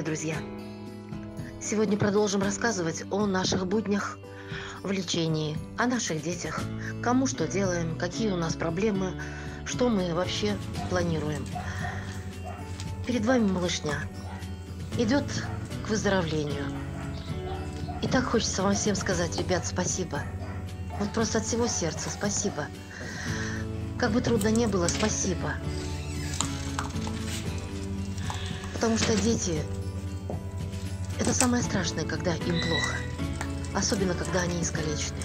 Здоровья, друзья! Сегодня продолжим рассказывать о наших буднях в лечении, о наших детях, кому что делаем, какие у нас проблемы, что мы вообще планируем. Перед вами малышня идет к выздоровлению. И так хочется вам всем сказать, ребят, спасибо. Вот просто от всего сердца спасибо. Как бы трудно не было, спасибо. Потому что дети – это самое страшное, когда им плохо. Особенно, когда они искалеченные.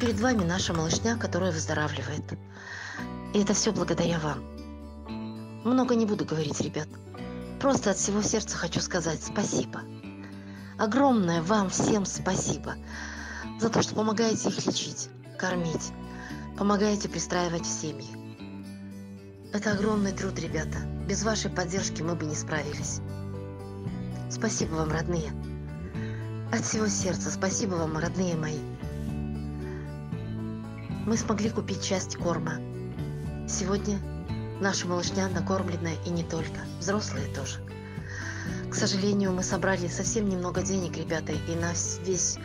Перед вами наша малышня, которая выздоравливает. И это все благодаря вам. Много не буду говорить, ребят. Просто от всего сердца хочу сказать спасибо. Огромное вам всем спасибо за то, что помогаете их лечить, кормить, помогаете пристраивать в семьи. Это огромный труд, ребята. Без вашей поддержки мы бы не справились. Спасибо вам, родные. От всего сердца спасибо вам, родные мои. Мы смогли купить часть корма. Сегодня наша малышня накормленная и не только, взрослые тоже. К сожалению, мы собрали совсем немного денег, ребята, и на весь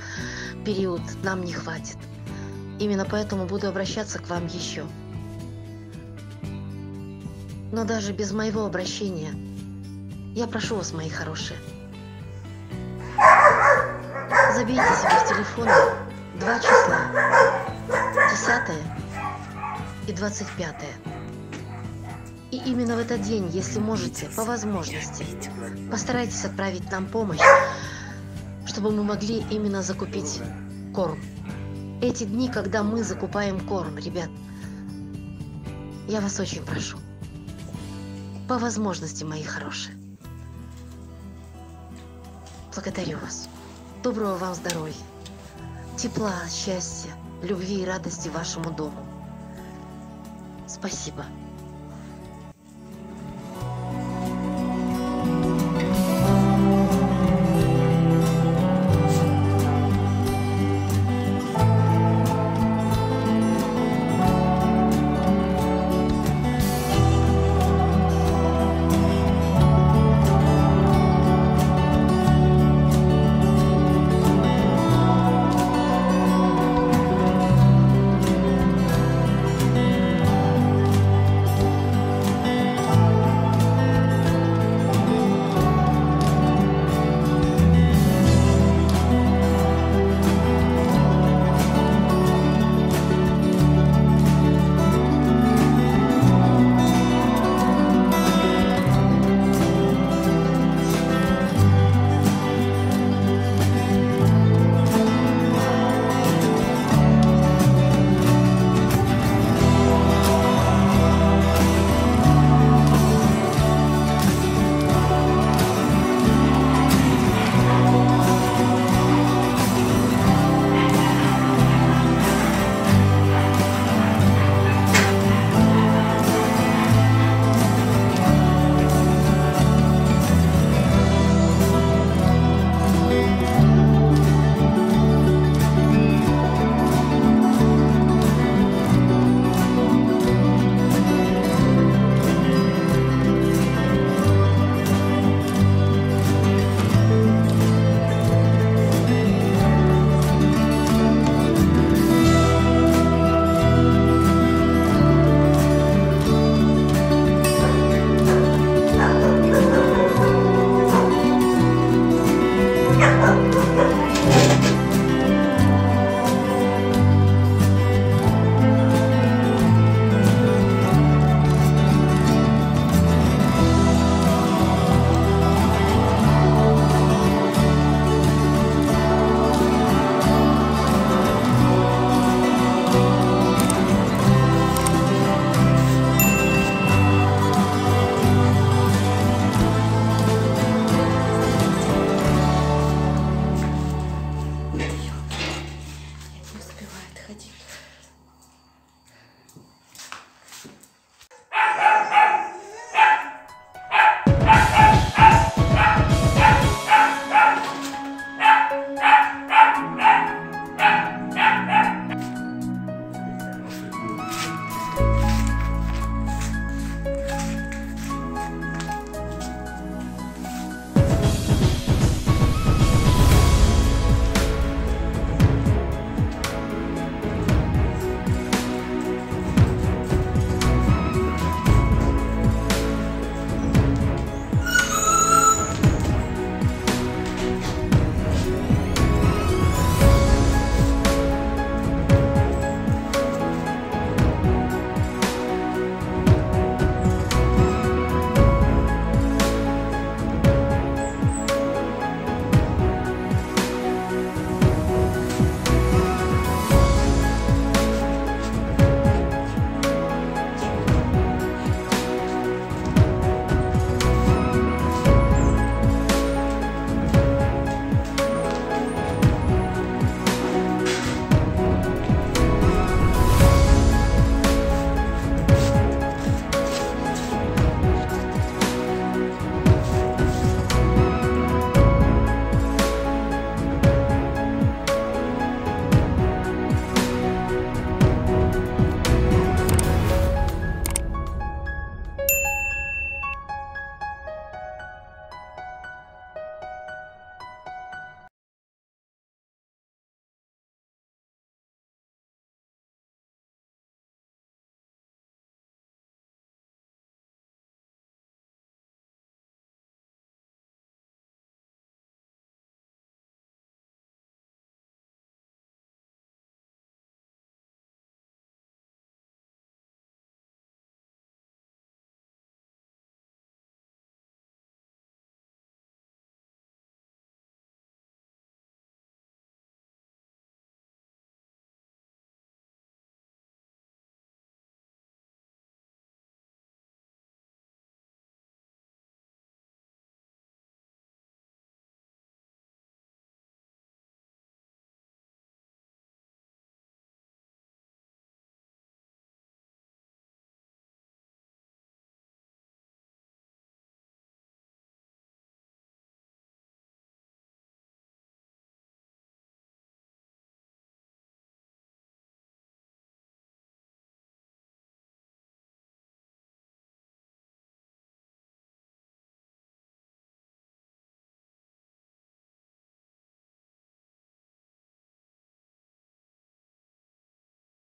период нам не хватит. Именно поэтому буду обращаться к вам еще. Но даже без моего обращения я прошу вас, мои хорошие, забейте себе в телефоны два числа, 10 и 25. И именно в этот день, если можете, по возможности, постарайтесь отправить нам помощь, чтобы мы могли именно закупить корм. Эти дни, когда мы закупаем корм, ребят, я вас очень прошу. По возможности, мои хорошие. Благодарю вас. Доброго вам здоровья. Тепла, счастья, любви и радости вашему дому. Спасибо.